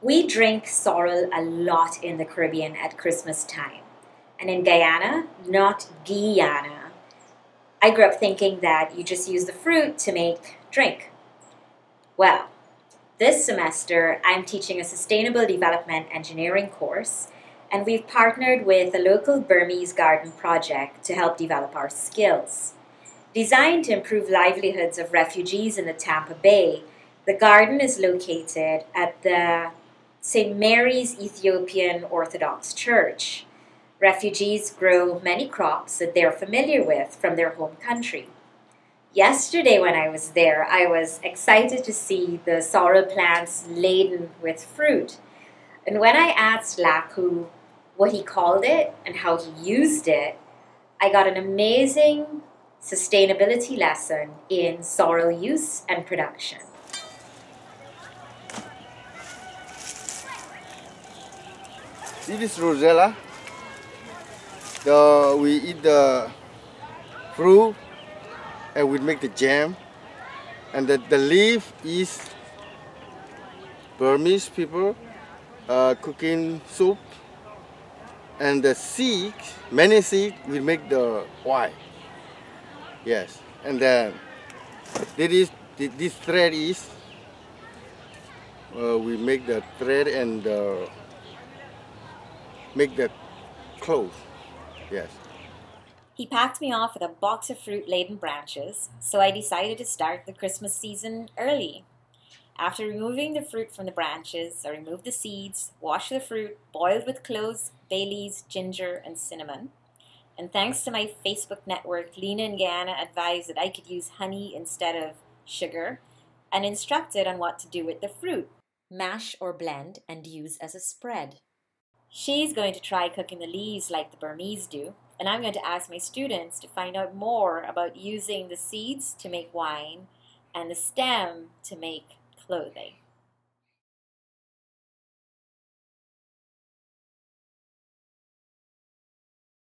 We drink sorrel a lot in the Caribbean at Christmas time. And in Guyana, not Guyana, I grew up thinking that you just use the fruit to make drink. Well, this semester I'm teaching a sustainable development engineering course, and we've partnered with a local Burmese garden project to help develop our skills. Designed to improve livelihoods of refugees in the Tampa Bay, the garden is located at the St. Mary's Ethiopian Orthodox Church. Refugees grow many crops that they're familiar with from their home country. Yesterday, when I was there, I was excited to see the sorrel plants laden with fruit. And when I asked Laku what he called it and how he used it, I got an amazing sustainability lesson in sorrel use and production. This is Rosella. The, we eat the fruit and we make the jam. And the, the leaf is Burmese people uh, cooking soup. And the seed, many seed, we make the wine. Yes, and then this is this thread is uh, we make the thread and uh, make the clothes. Yes. He packed me off with a box of fruit laden branches, so I decided to start the Christmas season early. After removing the fruit from the branches, I removed the seeds, washed the fruit, boiled with cloves, bay leaves, ginger, and cinnamon. And thanks to my Facebook network, Lena and Guyana advised that I could use honey instead of sugar and instructed on what to do with the fruit. Mash or blend and use as a spread. She's going to try cooking the leaves like the Burmese do, and I'm going to ask my students to find out more about using the seeds to make wine and the stem to make clothing.